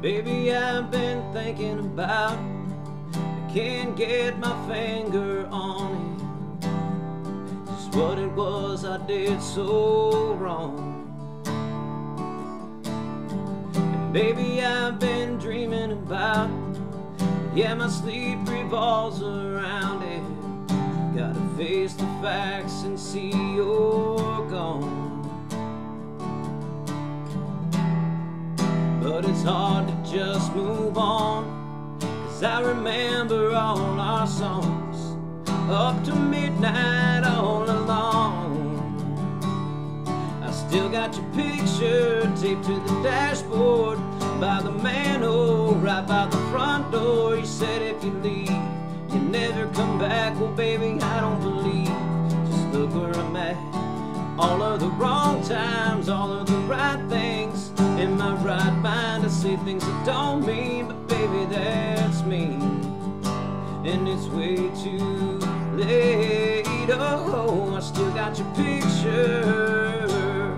Baby, I've been thinking about it. I can't get my finger on it. Just what it was I did so wrong. And baby, I've been dreaming about it. Yeah, my sleep revolves around it. Gotta face the facts and see you're gone. But it's hard to just move on. Cause I remember all our songs up to midnight all along. I still got your picture taped to the dashboard by the manhole right by the front door. You said if you leave, you never come back. Well, baby, I don't believe. Just look where I'm at. All of the wrong times, but baby, that's me. And it's way too late. Oh, I still got your picture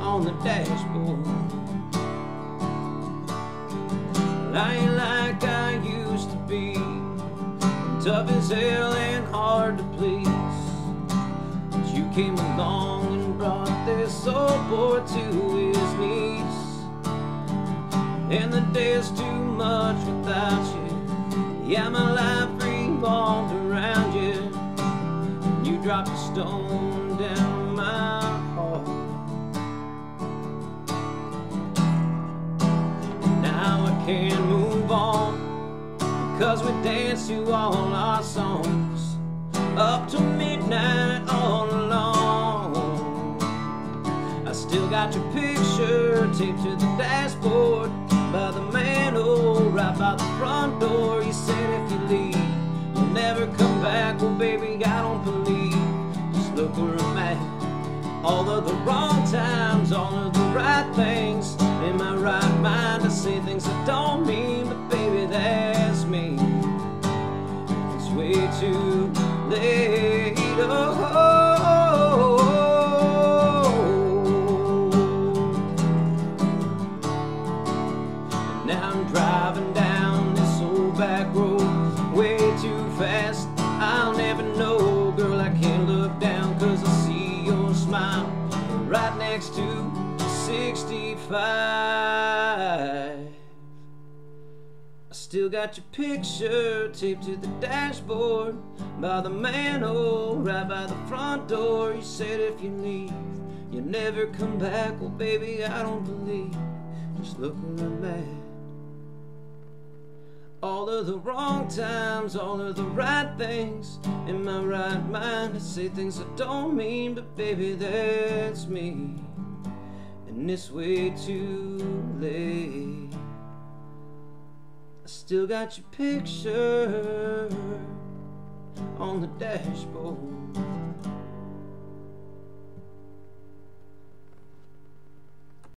on the dashboard. I ain't like I used to be. Tough as hell and hard to please. But you came along and brought this old boy to. And the day is too much without you. Yeah, my life revolved around you. And you dropped a stone down my heart. Now I can't move on because we dance to all our songs up to midnight all along. I still got your picture taped to the dashboard by the manhole right by the front door. You said if you leave, you'll never come back. Well, baby, I don't believe. Just look where I'm at. All of the wrong times, all of the right things. Smile right next to 65. I still got your picture taped to the dashboard by the manhole right by the front door. You said if you leave, you never come back. Well, baby, I don't believe. Just look where I'm at. All of the wrong times, all of the right things. In my right mind, I say things I don't mean, but baby, that's me. And it's way too late. I still got your picture on the dashboard.